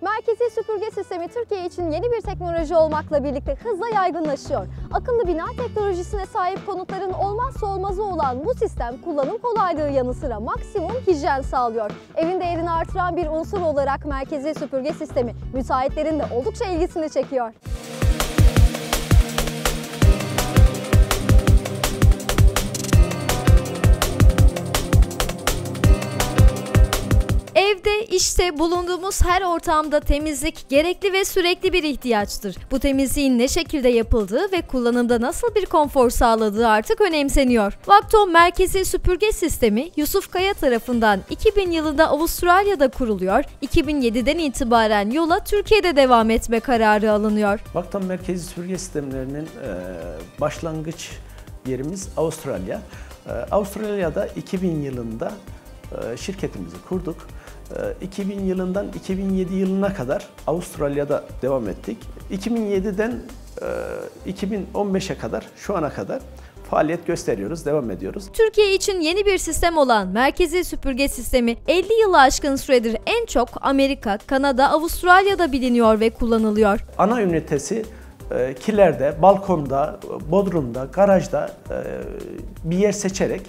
Merkezi süpürge sistemi Türkiye için yeni bir teknoloji olmakla birlikte hızla yaygınlaşıyor. Akıllı bina teknolojisine sahip konutların olmazsa olmazı olan bu sistem kullanım kolaylığı yanı sıra maksimum hijyen sağlıyor. Evin değerini artıran bir unsur olarak merkezi süpürge sistemi müteahhitlerin de oldukça ilgisini çekiyor. Evde, işte bulunduğumuz her ortamda temizlik gerekli ve sürekli bir ihtiyaçtır. Bu temizliğin ne şekilde yapıldığı ve kullanımda nasıl bir konfor sağladığı artık önemseniyor. Vakto Merkezi Süpürge Sistemi Yusuf Kaya tarafından 2000 yılında Avustralya'da kuruluyor. 2007'den itibaren yola Türkiye'de devam etme kararı alınıyor. Vaktan merkezi süpürge sistemlerinin e, başlangıç yerimiz Avustralya. E, Avustralya'da 2000 yılında e, şirketimizi kurduk. E, 2000 yılından 2007 yılına kadar Avustralya'da devam ettik. 2007'den e, 2015'e kadar şu ana kadar faaliyet gösteriyoruz, devam ediyoruz. Türkiye için yeni bir sistem olan merkezi süpürge sistemi 50 yılı aşkın süredir en çok Amerika, Kanada, Avustralya'da biliniyor ve kullanılıyor. Ana ünitesi e, kilerde, balkonda, bodrumda, garajda e, bir yer seçerek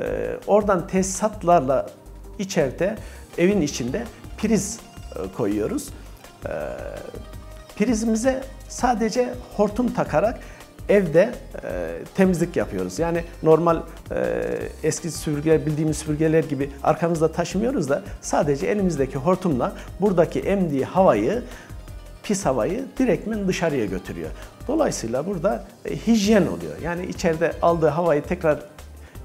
e, oradan tesisatlarla içeride evin içinde priz e, koyuyoruz. E, prizimize sadece hortum takarak evde e, temizlik yapıyoruz. Yani normal eski süpürgeler bildiğimiz süpürgeler gibi arkamızda taşımıyoruz da sadece elimizdeki hortumla buradaki emdiği havayı pis havayı direktmen dışarıya götürüyor. Dolayısıyla burada hijyen oluyor. Yani içeride aldığı havayı tekrar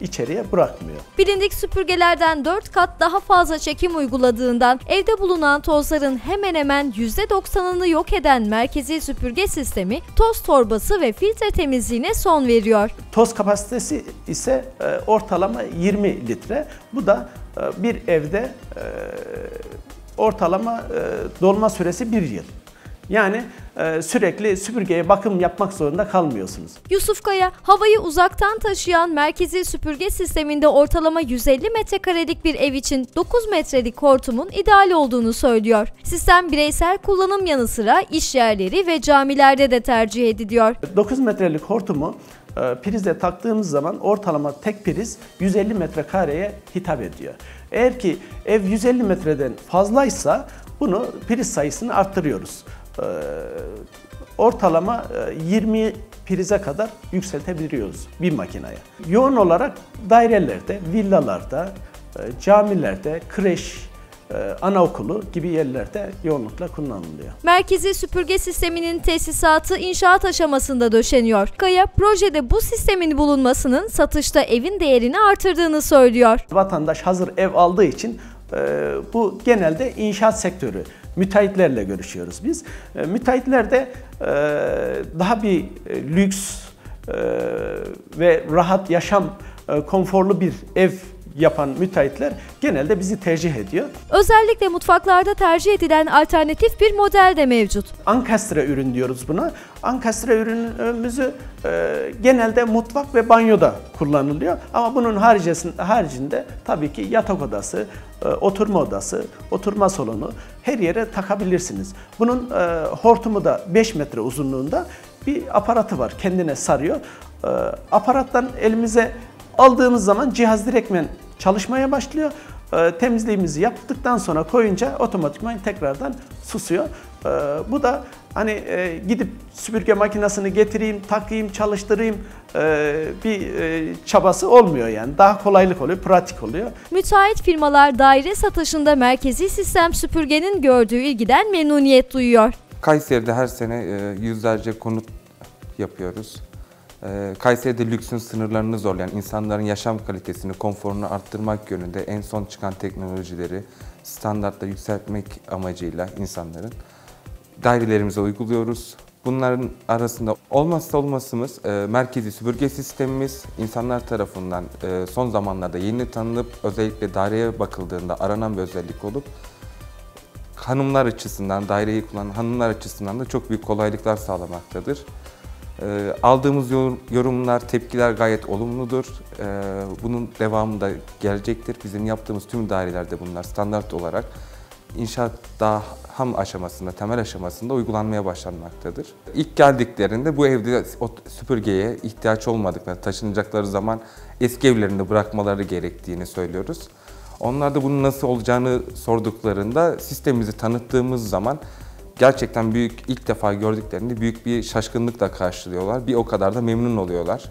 içeriye bırakmıyor. Bilindik süpürgelerden 4 kat daha fazla çekim uyguladığından evde bulunan tozların hemen hemen %90'ını yok eden merkezi süpürge sistemi toz torbası ve filtre temizliğine son veriyor. Toz kapasitesi ise e, ortalama 20 litre. Bu da e, bir evde e, ortalama dolma süresi 1 yıl. Yani e, sürekli süpürgeye bakım yapmak zorunda kalmıyorsunuz. Yusuf Kaya, havayı uzaktan taşıyan merkezi süpürge sisteminde ortalama 150 metrekarelik bir ev için 9 metrelik hortumun ideal olduğunu söylüyor. Sistem bireysel kullanım yanı sıra iş yerleri ve camilerde de tercih ediliyor. 9 metrelik hortumu e, prize taktığımız zaman ortalama tek priz 150 metrekareye hitap ediyor. Eğer ki ev 150 metreden fazlaysa bunu priz sayısını arttırıyoruz. E, Ortalama e, 20 prize kadar yükseltebiliyoruz bir makineye. Yoğun olarak dairelerde, villalarda, e, camilerde, kreş, e, anaokulu gibi yerlerde yoğunlukla kullanılıyor. Merkezi süpürge sisteminin tesisatı inşaat aşamasında döşeniyor. Kaya, projede bu sistemin bulunmasının satışta evin değerini artırdığını söylüyor. Vatandaş hazır ev aldığı için e, bu genelde inşaat sektörü. Müteahhitlerle görüşüyoruz biz. E, müteahhitler de e, daha bir e, lüks e, ve rahat yaşam, konforlu bir ev yapan müteahhitler genelde bizi tercih ediyor. Özellikle mutfaklarda tercih edilen alternatif bir model de mevcut. Ankastre ürün diyoruz buna. Ankastre ürünümüzü e, genelde mutfak ve banyoda kullanılıyor. Ama bunun haricinde tabii ki yatak odası, e, oturma odası, oturma salonu her yere takabilirsiniz. Bunun e, hortumu da 5 metre uzunluğunda bir aparatı var. Kendine sarıyor. E, aparattan elimize aldığımız zaman cihaz direktmen çalışmaya başlıyor. E, temizliğimizi yaptıktan sonra koyunca otomatikman tekrardan susuyor. E, bu da hani e, gidip süpürge makinesini getireyim, takayım, çalıştırayım e, bir e, çabası olmuyor yani. Daha kolaylık oluyor, pratik oluyor. Müteahhit firmalar daire satışında merkezi sistem süpürgenin gördüğü ilgiden memnuniyet duyuyor. Kayseri'de her sene yüzlerce konut yapıyoruz. E, Kayseri'de lüksün sınırlarını zorlayan, insanların yaşam kalitesini, konforunu arttırmak yönünde en son çıkan teknolojileri standartla yükseltmek amacıyla insanların dairelerimize uyguluyoruz. Bunların arasında olmazsa olmazımız e, merkezi süpürge sistemimiz insanlar tarafından e, son zamanlarda yeni tanınıp özellikle daireye bakıldığında aranan bir özellik olup hanımlar açısından, daireyi kullanan hanımlar açısından da çok büyük kolaylıklar sağlamaktadır. Ee, aldığımız yor- yorumlar, tepkiler gayet olumludur. Ee, bunun devamı da gelecektir. Bizim yaptığımız tüm dairelerde bunlar standart olarak inşaat daha ham aşamasında, temel aşamasında uygulanmaya başlanmaktadır. İlk geldiklerinde bu evde süpürgeye ihtiyaç olmadıklarını, taşınacakları zaman eski evlerinde bırakmaları gerektiğini söylüyoruz. Onlar da bunun nasıl olacağını sorduklarında sistemimizi tanıttığımız zaman gerçekten büyük ilk defa gördüklerinde büyük bir şaşkınlıkla karşılıyorlar. Bir o kadar da memnun oluyorlar.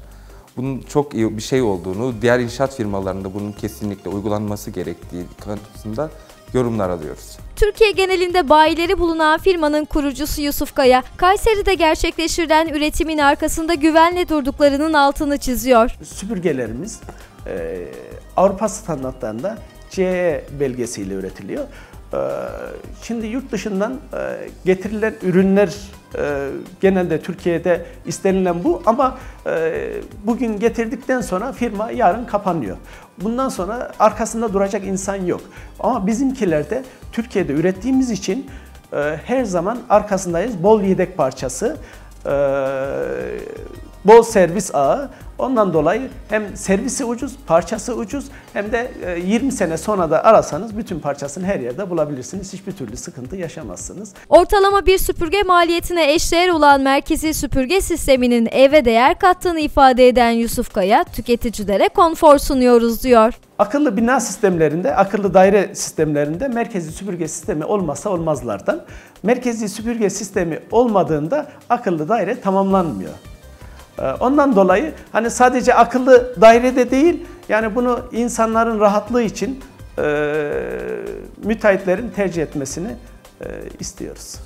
Bunun çok iyi bir şey olduğunu, diğer inşaat firmalarında bunun kesinlikle uygulanması gerektiği konusunda yorumlar alıyoruz. Türkiye genelinde bayileri bulunan firmanın kurucusu Yusuf Kaya, Kayseri'de gerçekleştirilen üretimin arkasında güvenle durduklarının altını çiziyor. Süpürgelerimiz e, Avrupa standartlarında CE belgesiyle üretiliyor. E, şimdi yurt dışından e, getirilen ürünler e, genelde Türkiye'de istenilen bu ama e, bugün getirdikten sonra firma yarın kapanıyor. Bundan sonra arkasında duracak insan yok. Ama bizimkilerde Türkiye'de ürettiğimiz için her zaman arkasındayız. Bol yedek parçası, bol servis ağı. Ondan dolayı hem servisi ucuz, parçası ucuz hem de e, 20 sene sonra da arasanız bütün parçasını her yerde bulabilirsiniz. Hiçbir türlü sıkıntı yaşamazsınız. Ortalama bir süpürge maliyetine eşdeğer olan merkezi süpürge sisteminin eve değer kattığını ifade eden Yusuf Kaya, tüketicilere konfor sunuyoruz diyor. Akıllı bina sistemlerinde, akıllı daire sistemlerinde merkezi süpürge sistemi olmazsa olmazlardan. Merkezi süpürge sistemi olmadığında akıllı daire tamamlanmıyor. Ee, Ondan dolayı hani sadece akıllı dairede değil, yani bunu insanların rahatlığı için e, müteahhitlerin tercih etmesini e, istiyoruz.